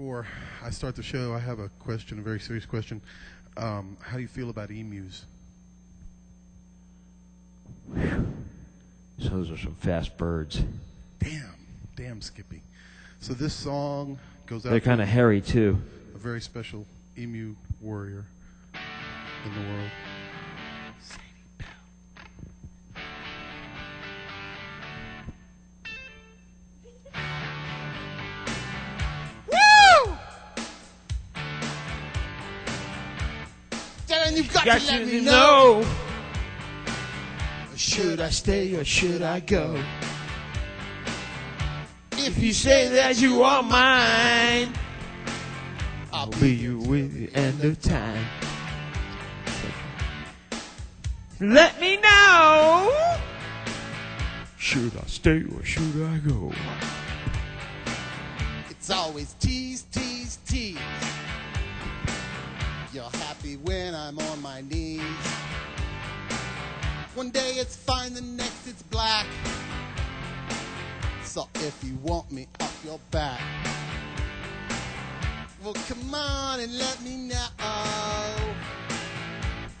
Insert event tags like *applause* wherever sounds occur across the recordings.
before I start the show, I have a question, a very serious question. Um, how do you feel about emus? So those are some fast birds. Damn, damn, Skippy. So this song goes out They're kind of hairy too. a very special emu warrior in the world. Darren, you've got, Got to let me know. know. Should I stay or should I go? If you say that you are mine, I'll be you with the end of time. Let me know. Should I stay or should I go? It's always tease, tease, tease. Happy when I'm on my knees. One day it's fine, the next it's black. So if you want me off your back, well, come on and let me know.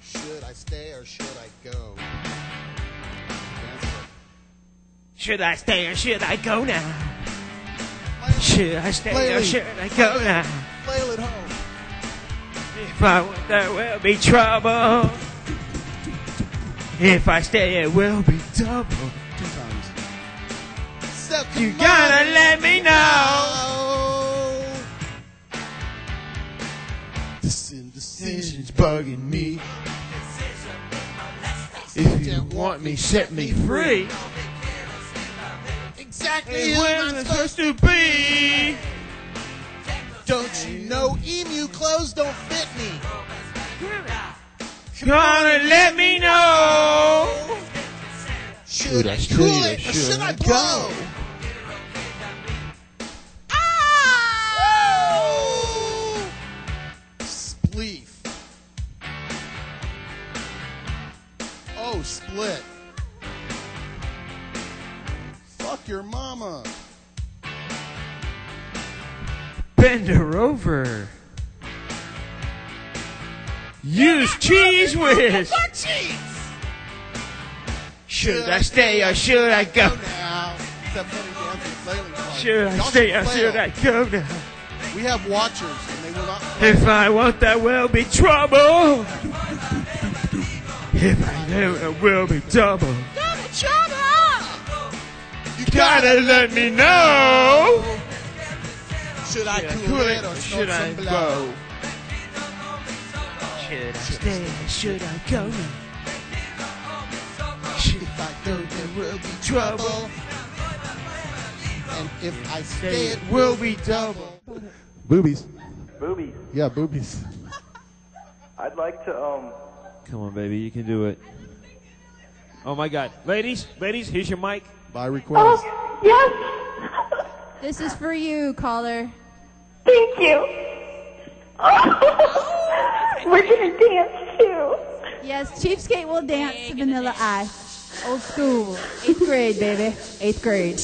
Should I stay or should I go? Should I stay or should I go now? Should I stay or should I go now? If I went, there will be trouble. If I stay, it will be double. Two times. So You gotta on. let me know. This indecision's bugging me. If you want me, set me free. Exactly where I'm am I supposed supposed to be? Don't you know emu clothes don't fit me? Gonna let me know. Should I stay cool it or should should I I blow? Ah! Spleef. Oh, split. Fuck your mama. Bend her over. Use cheese whiz. Cheese. Should I stay or should I go? now? Except funny dancing flailing part. Should I stay or should I go now? We have watchers, and they will not. If I want, there will be trouble. If I do, there will be double. Trouble! You Gotta let me know. Should I Should I cool, cool it it or or should I go? Should I stay or should I go now? If I go, there will be trouble. And if I stay, it will be double. Boobies. Boobies. Yeah, boobies. I'd like to um Come on, baby, you can do it. Oh my God, ladies, ladies, here's your mic. By request. Oh, yes. This is for you, caller. Thank you. *laughs* We're going to dance too. Yes, Cheapskate will dance to Vanilla Ice. Old school. Eighth grade, baby. Eighth grade.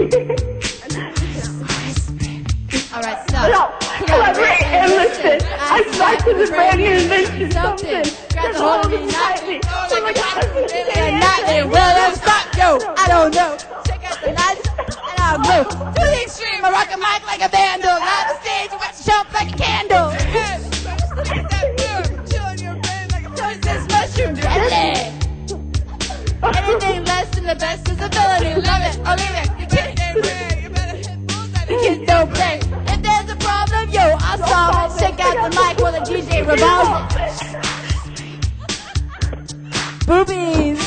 All *laughs* stop. Collaborate and listen. I started this brand new invention, something. That's all of of me me nightly. nightly. Oh my God. And nightly. Will it stop? Yo, I don't know. Check out the lights and I'll glow. To the extreme, I rock a mic like a vandal. Light the stage, watch the show like a candle. *laughs* This mushroom deadly. *laughs* Anything less than the best is ability. Love it or leave it. It. Check out the mic while the DJ revolves it. Boobies.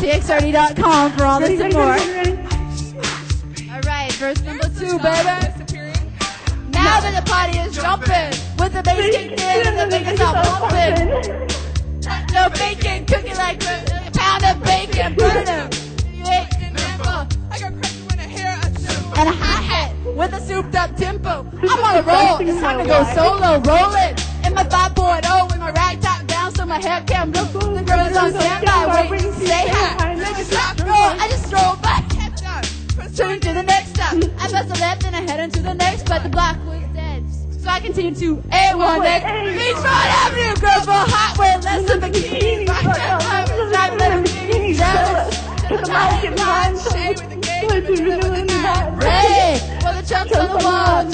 TXRD.com for all this and more. All right, verse number two, baby. Now that the party is jumping, with the bass kicked in and the niggas are pumping. It's time to go solo, rolling in my 5.0 with my rag top down so my hair can blow. The girl is on standby, waiting to say hi. Make a stop, roll, I just stroll by, kept on, pursuing to the next stop. I pressed a left and I head into the next, but the block was dead. So I continue to A1 next, Beachfront Avenue, girls for hot wear less than bikini. Hey, for the chumps on the wall,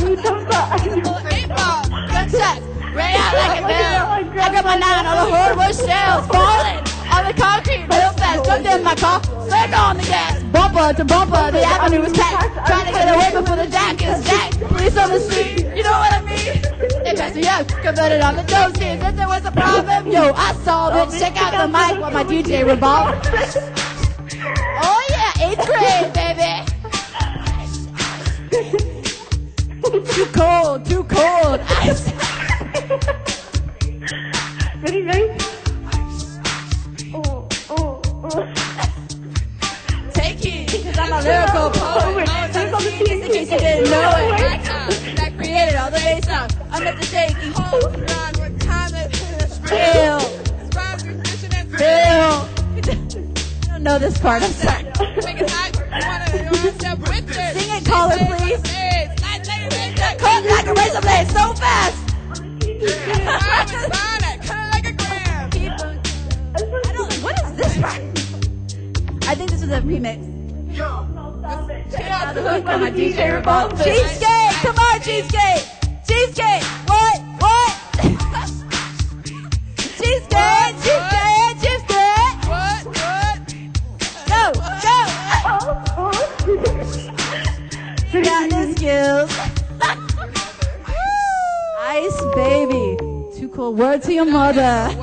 eight ball, gunshots, ran out like a bell. I got my nine on the hardwood shells, falling on the concrete real fast. Jumped in my car, slammed on the gas, bumper to bumper. The avenue was packed, trying to get away before the jack is jacked. Police on the street, you know what I mean? They passed me up, converted on the scene. If there was a problem, yo, I solved it. Check out the mic while my DJ revolved. Too cold, too cold. Ice. Ready, ready? Oh, oh, oh. Take it, cause I'm a lyrical poet. I'm a lyrical genius in case you didn't know it. I time, I created all the bass songs. I'm at the shaking hole. Run with time Real. *laughs* Real. I don't know this part, I'm sorry. *laughs* *laughs* Sing it, caller, please. Blade so fast. I don't. What is this? I think this is a remix. Cheesecake, come on, cheesecake, cheesecake. What? What? cheesecake, cheesecake, cheesecake. What? What? Go, go. You got the skills. Too. Word to your mother. *laughs*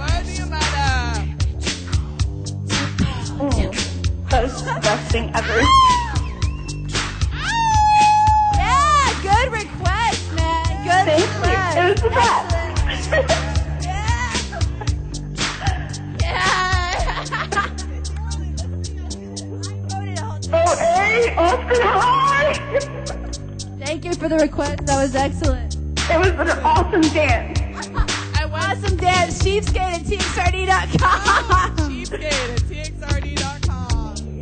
Mm. That was the best thing ever. Yeah, good request, man. Good Thank request. you. It was the best. *laughs* Oh, hey, Austin, hi! Thank you for the request. That was excellent. It was an awesome dance. I want some dance. Cheapskate at txrd.com. Cheapskate at txrd.com.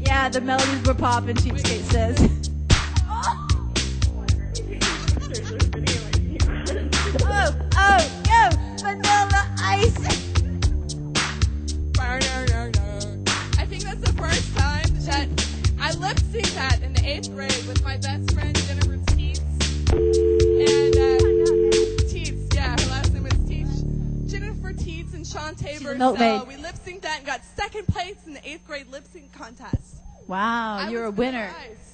Yeah, the melodies were popping, Cheapskate says. Sean So we lip synced that and got second place in the eighth grade lip sync contest. Wow, I you're a was winner. surprised.